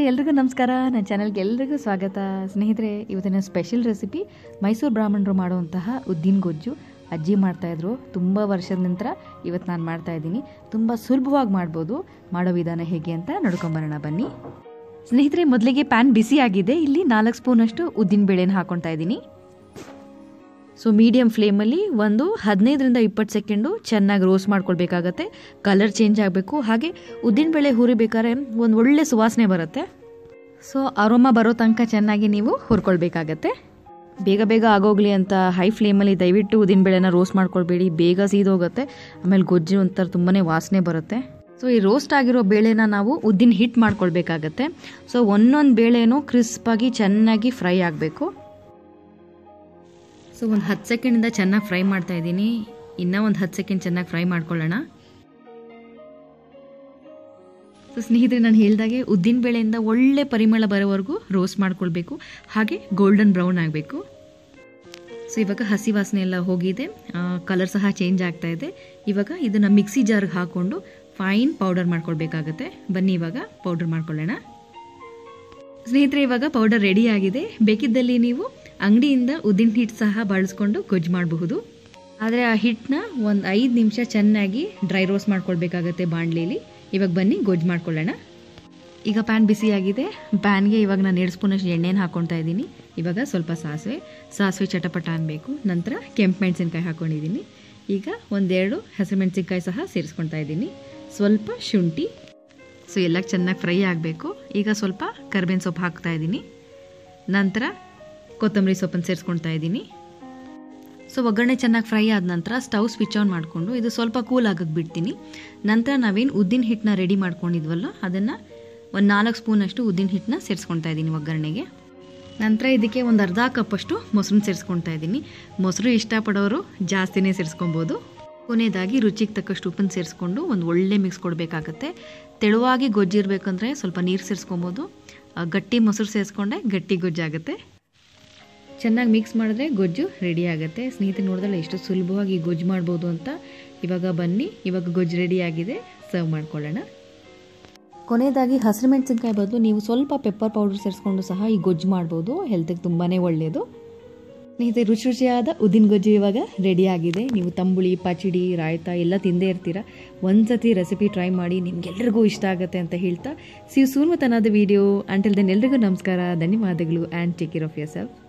ಎಲ್ರಿಗೂ ನಮಸ್ಕಾರ. ನನ್ನ ಚಾನಲ್ಗೆ ಎಲ್ರಿಗೂ ಸ್ವಾಗತ. ಸ್ನೇಹಿತರೆ, ಇವತ್ತಿನ ಸ್ಪೆಷಲ್ ರೆಸಿಪಿ ಮೈಸೂರು ಬ್ರಾಹ್ಮಣರು ಮಾಡುವಂತಹ ಉದ್ದಿನ ಗೊಜ್ಜು. ಅಜ್ಜಿ ಮಾಡ್ತಾಯಿದ್ರು ತುಂಬ ವರ್ಷದ ನಂತರ ಇವತ್ತು ನಾನು ಮಾಡ್ತಾ ಇದ್ದೀನಿ. ತುಂಬ ಸುಲಭವಾಗಿ ಮಾಡ್ಬೋದು. ಮಾಡೋ ವಿಧಾನ ಹೇಗೆ ಅಂತ ನೋಡ್ಕೊಂಬರೋಣ, ಬನ್ನಿ. ಸ್ನೇಹಿತರೆ, ಮೊದಲಿಗೆ ಪ್ಯಾನ್ ಬಿಸಿ ಆಗಿದೆ ಇಲ್ಲಿ ನಾಲ್ಕು ಸ್ಪೂನಷ್ಟು ಉದ್ದಿನ ಬೇಳೆನ ಹಾಕೊಳ್ತಾ ಇದ್ದೀನಿ. ಸೊ ಮೀಡಿಯಮ್ ಫ್ಲೇಮಲ್ಲಿ ಒಂದು ಹದಿನೈದರಿಂದ ಇಪ್ಪತ್ತು ಸೆಕೆಂಡು ಚೆನ್ನಾಗಿ ರೋಸ್ಟ್ ಮಾಡ್ಕೊಳ್ಬೇಕಾಗತ್ತೆ. ಕಲರ್ ಚೇಂಜ್ ಆಗಬೇಕು. ಹಾಗೆ ಉದ್ದಿನಬೇಳೆ ಹುರಿಬೇಕಾದ್ರೆ ಒಂದು ಒಳ್ಳೆ ಸುವಾಸನೆ ಬರುತ್ತೆ. ಸೊ ಅರೋಮ ಬರೋ ತನಕ ಚೆನ್ನಾಗಿ ನೀವು ಹುರ್ಕೊಳ್ಬೇಕಾಗತ್ತೆ. ಬೇಗ ಬೇಗ ಆಗೋಗ್ಲಿ ಅಂತ ಹೈ ಫ್ಲೇಮಲ್ಲಿ ದಯವಿಟ್ಟು ಉದ್ದಿನಬೇಳೆನ ರೋಸ್ಟ್ ಮಾಡ್ಕೊಳ್ಬೇಡಿ. ಬೇಗ ಸೀದೋಗುತ್ತೆ. ಆಮೇಲೆ ಗೊಜ್ಜು ಒಂಥರ ತುಂಬಾ ವಾಸನೆ ಬರುತ್ತೆ. ಸೊ ಈ ರೋಸ್ಟ್ ಆಗಿರೋ ಬೇಳೆನ ನಾವು ಉದ್ದಿನ ಹಿಟ್ ಮಾಡ್ಕೊಳ್ಬೇಕಾಗತ್ತೆ. ಸೊ ಒಂದೊಂದು ಬೇಳೆನೂ ಕ್ರಿಸ್ಪಾಗಿ ಚೆನ್ನಾಗಿ ಫ್ರೈ ಆಗಬೇಕು. ಸೊ ಒಂದು ಹತ್ತು ಸೆಕೆಂಡಿಂದ ಚೆನ್ನಾಗಿ ಫ್ರೈ ಮಾಡ್ತಾ ಇದ್ದೀನಿ. ಇನ್ನೂ ಒಂದು ಹತ್ತು ಸೆಕೆಂಡ್ ಚೆನ್ನಾಗಿ ಫ್ರೈ ಮಾಡ್ಕೊಳ್ಳೋಣ. ಸೊ ಸ್ನೇಹಿತರೆ, ನಾನು ಹೇಳಿದಾಗೆ ಉದ್ದಿನ ಬೇಳೆಯಿಂದ ಒಳ್ಳೆ ಪರಿಮಳ ಬರೋವರೆಗೂ ರೋಸ್ಟ್ ಮಾಡ್ಕೊಳ್ಬೇಕು. ಹಾಗೆ ಗೋಲ್ಡನ್ ಬ್ರೌನ್ ಆಗಬೇಕು. ಸೊ ಇವಾಗ ಹಸಿ ವಾಸನೆ ಎಲ್ಲ ಹೋಗಿದೆ. ಕಲರ್ ಸಹ ಚೇಂಜ್ ಆಗ್ತಾ ಇದೆ. ಇವಾಗ ಇದನ್ನು ಮಿಕ್ಸಿ ಜಾರ್ಗೆ ಹಾಕ್ಕೊಂಡು ಫೈನ್ ಪೌಡರ್ ಮಾಡ್ಕೊಳ್ಬೇಕಾಗತ್ತೆ. ಬನ್ನಿ ಇವಾಗ ಪೌಡರ್ ಮಾಡ್ಕೊಳ್ಳೋಣ. ಸ್ನೇಹಿತರೆ, ಇವಾಗ ಪೌಡರ್ ರೆಡಿ ಆಗಿದೆ. ಬೇಕಿದ್ದಲ್ಲಿ ನೀವು ಅಂಗಡಿಯಿಂದ ಉದ್ದಿನ ಹಿಟ್ಟು ಸಹ ಬಳಸ್ಕೊಂಡು ಗೊಜ್ಜು ಮಾಡಬಹುದು. ಆದರೆ ಆ ಹಿಟ್ಟನ್ನ ಒಂದು ಐದು ನಿಮಿಷ ಚೆನ್ನಾಗಿ ಡ್ರೈ ರೋಸ್ಟ್ ಮಾಡ್ಕೊಳ್ಬೇಕಾಗತ್ತೆ ಬಾಣಲೆಯಲ್ಲಿ ಇವಾಗ ಬನ್ನಿ ಗೊಜ್ಜು ಮಾಡ್ಕೊಳ್ಳೋಣ. ಈಗ ಪ್ಯಾನ್ ಬಿಸಿಯಾಗಿದೆ. ಪ್ಯಾನ್ಗೆ ಇವಾಗ ನಾನು ಎರಡು ಸ್ಪೂನಷ್ಟು ಎಣ್ಣೆನ ಹಾಕ್ಕೊಳ್ತಾ ಇದ್ದೀನಿ. ಇವಾಗ ಸ್ವಲ್ಪ ಸಾಸಿವೆ. ಸಾಸಿವೆ ಚಟಪಟ ಅನ್ನಬೇಕು ನಂತರ ಕೆಂಪು ಮೆಣಸಿನ್ಕಾಯಿ ಹಾಕ್ಕೊಂಡಿದ್ದೀನಿ ಈಗ ಒಂದೆರಡು ಹಸಿಮೆಣಸಿನ್ಕಾಯಿ ಸಹ ಸೇರಿಸ್ಕೊತಾ ಇದ್ದೀನಿ. ಸ್ವಲ್ಪ ಶುಂಠಿ. ಸೊ ಎಲ್ಲ ಚೆನ್ನಾಗಿ ಫ್ರೈ ಆಗಬೇಕು. ಈಗ ಸ್ವಲ್ಪ ಕರ್ಬೇವಿನ ಸೊಪ್ಪು ಹಾಕ್ತಾ ಇದ್ದೀನಿ. ನಂತರ ಕೊತ್ತಂಬರಿ ಸೊಪ್ಪನ್ನು ಸೇರಿಸ್ಕೊಳ್ತಾ ಇದ್ದೀನಿ. ಸೊ ಒಗ್ಗರಣೆ ಚೆನ್ನಾಗಿ ಫ್ರೈ ಆದ ನಂತರ ಸ್ಟವ್ ಸ್ವಿಚ್ ಆನ್ ಮಾಡಿಕೊಂಡು ಇದು ಸ್ವಲ್ಪ ಕೂಲ್ ಆಗಕ್ಕೆ ಬಿಡ್ತೀನಿ. ನಂತರ ನಾವೇನು ಉದ್ದಿನ ಹಿಟ್ಟನ್ನ ರೆಡಿ ಮಾಡ್ಕೊಂಡಿದ್ವಲ್ಲ, ಅದನ್ನು ಒಂದು ನಾಲ್ಕು ಸ್ಪೂನಷ್ಟು ಉದ್ದಿನ ಹಿಟ್ಟನ್ನ ಸೇರಿಸ್ಕೊಳ್ತಾ ಇದ್ದೀನಿ ಒಗ್ಗರಣೆಗೆ. ನಂತರ ಇದಕ್ಕೆ ಒಂದು ಅರ್ಧ ಕಪ್ಪಷ್ಟು ಮೊಸರು ಸೇರಿಸ್ಕೊಳ್ತಾ ಇದ್ದೀನಿ. ಮೊಸರು ಇಷ್ಟಪಡೋರು ಜಾಸ್ತಿನೇ ಸೇರಿಸ್ಕೊಬೋದು ಕೊನೆಯದಾಗಿ ರುಚಿಗೆ ತಕ್ಕಷ್ಟು ಉಪ್ಪನ್ನು ಸೇರಿಸ್ಕೊಂಡು ಒಂದು ಒಳ್ಳೆ ಮಿಕ್ಸ್ ಕೊಡಬೇಕಾಗತ್ತೆ. ತೆಳುವಾಗಿ ಗೊಜ್ಜಿರಬೇಕಂದ್ರೆ ಸ್ವಲ್ಪ ನೀರು ಸೇರಿಸ್ಕೊಬೋದು ಗಟ್ಟಿ ಮೊಸರು ಸೇರಿಸ್ಕೊಂಡೆ ಗಟ್ಟಿ ಗೊಜ್ಜಾಗುತ್ತೆ. ಚೆನ್ನಾಗಿ ಮಿಕ್ಸ್ ಮಾಡಿದ್ರೆ ಗೊಜ್ಜು ರೆಡಿ ಆಗುತ್ತೆ. ಸ್ನೇಹಿತರು ನೋಡಿದ್ರೆ ಎಷ್ಟು ಸುಲಭವಾಗಿ ಗೊಜ್ಜು ಮಾಡ್ಬೋದು ಅಂತ. ಇವಾಗ ಬನ್ನಿ, ಇವಾಗ ಗೊಜ್ಜು ರೆಡಿ ಆಗಿದೆ. ಸರ್ವ್ ಮಾಡ್ಕೊಳ್ಳೋಣ. ಕೊನೆಯದಾಗಿ ಹಸಿರು ಮೆಣಸಿನ್ಕಾಯಿ ಬದಲು ನೀವು ಸ್ವಲ್ಪ ಪೆಪ್ಪರ್ ಪೌಡರ್ ಸೇರಿಸ್ಕೊಂಡು ಸಹ ಈ ಗೊಜ್ಜು ಮಾಡ್ಬೋದು. ಹೆಲ್ತಿಗೆ ತುಂಬಾ ಒಳ್ಳೆಯದು ಸ್ನೇಹಿತರೆ, ರುಚಿ ರುಚಿಯಾದ ಉದ್ದಿನ ಗೊಜ್ಜು ಇವಾಗ ರೆಡಿ ಆಗಿದೆ. ನೀವು ತಂಬುಳಿ, ಪಚಡಿ, ರಾಯ್ತ ಎಲ್ಲ ತಿಂದೇ ಇರ್ತೀರ? ಒಂದ್ಸತಿ ರೆಸಿಪಿ ಟ್ರೈ ಮಾಡಿ ನಿಮ್ಗೆಲ್ರಿಗೂ ಇಷ್ಟ ಆಗುತ್ತೆ ಅಂತ ಹೇಳ್ತಾ. See soon video until then ಎಲ್ರಿಗೂ ನಮಸ್ಕಾರ. ಧನ್ಯವಾದಗಳು. And take care of yourself